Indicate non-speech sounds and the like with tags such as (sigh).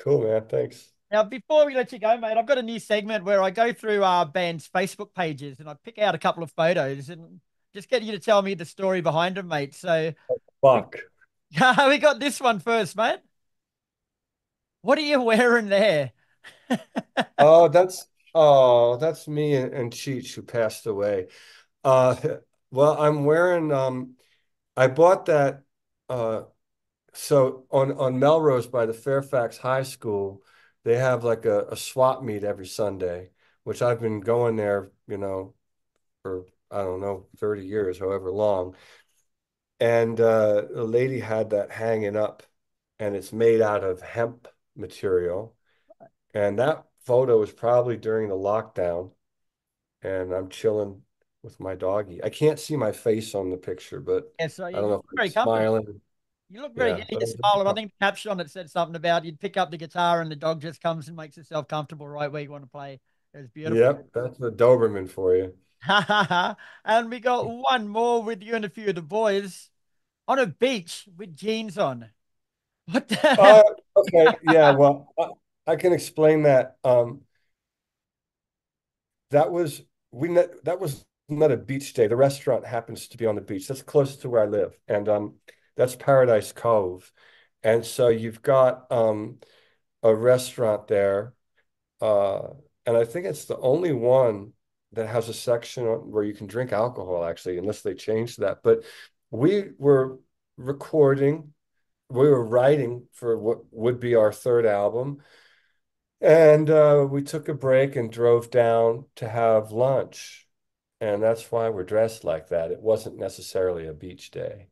Cool, man. Thanks. Now, before we let you go, mate, I've got a new segment where I go through our band's Facebook pages and I pick out a couple of photos and just get you to tell me the story behind them, mate. So Fuck. (laughs) we got this one first, mate. What are you wearing there? (laughs) Oh, that's oh, that's me and, and Cheech who passed away. Uh, (laughs) well, I'm wearing um, I bought that uh, so on on Melrose by the Fairfax High School, they have like a, a swap meet every Sunday, which I've been going there, you know, for I don't know, 30 years, however long. And uh, the lady had that hanging up, and it's made out of hemp material. And that photo was probably during the lockdown, and I'm chilling with my doggy. I can't see my face on the picture, but Yeah, so I don't know if I'm very comfortable. Smiling. You look very, Yeah, yeah, but I'm smile. And I think the caption on it said something about you'd pick up the guitar and the dog just comes and makes itself comfortable right where you want to play. It's beautiful. Yep, that's the Doberman for you. (laughs) and we got one more with you and a few of the boys on a beach with jeans on. What the Uh, okay, yeah, (laughs) well, I, I can explain that. Um, that was we net, that was not a beach day. The restaurant happens to be on the beach. That's close to where I live, and um, that's Paradise Cove. And so you've got um a restaurant there, uh, and I think it's the only one that has a section where you can drink alcohol, actually, unless they changed that. But we were recording, we were writing for what would be our third album. And uh, we took a break and drove down to have lunch. And that's why we're dressed like that. It wasn't necessarily a beach day.